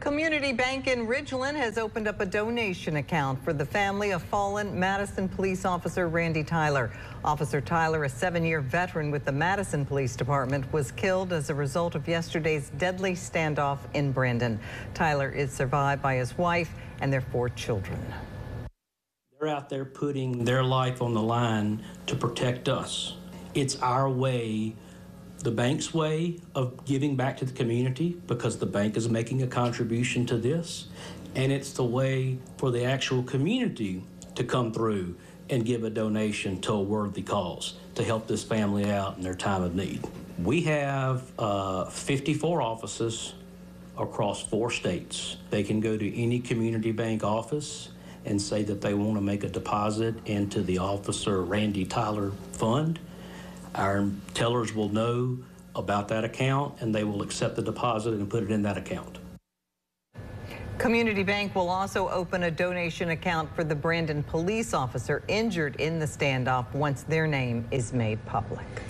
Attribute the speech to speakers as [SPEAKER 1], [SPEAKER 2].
[SPEAKER 1] Community Bank in Ridgeland has opened up a donation account for the family of fallen Madison police officer Randy Tyler. Officer Tyler, a seven-year veteran with the Madison Police Department, was killed as a result of yesterday's deadly standoff in Brandon. Tyler is survived by his wife and their four children.
[SPEAKER 2] They're out there putting their life on the line to protect us. It's our way the bank's way of giving back to the community because the bank is making a contribution to this. And it's the way for the actual community to come through and give a donation to a worthy cause to help this family out in their time of need. We have uh, 54 offices across four states. They can go to any community bank office and say that they want to make a deposit into the Officer Randy Tyler Fund our tellers will know about that account and they will accept the deposit and put it in that account.
[SPEAKER 1] Community Bank will also open a donation account for the Brandon police officer injured in the standoff once their name is made public.